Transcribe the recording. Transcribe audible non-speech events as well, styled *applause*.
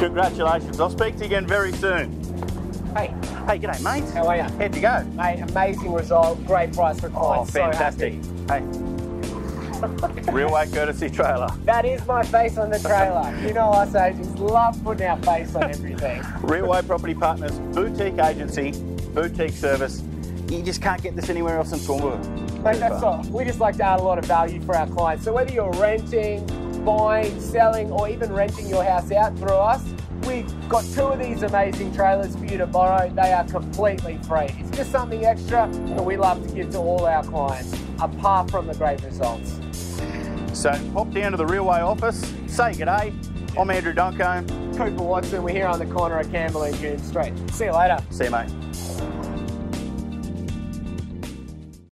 Congratulations. I'll speak to you again very soon. Hey, Hey, g'day, mate. how are you? How'd you go? Mate, amazing result, great price for Oh, clients. so fantastic. happy. hey. *laughs* Real Way courtesy trailer. That is my face on the trailer. you know us agents love putting our face on everything. *laughs* Real Way Property Partners, boutique agency, boutique service. You just can't get this anywhere else in Toowoomba. Mate, that's all. We just like to add a lot of value for our clients. So whether you're renting, buying, selling, or even renting your house out through us, we've got two of these amazing trailers for you to borrow. They are completely free. It's just something extra that we love to give to all our clients, apart from the great results. So pop down to the Real Way office, say g'day. I'm Andrew Duncombe. Cooper Watson, we're here on the corner of Campbell and Hume Street. See you later. See you, mate.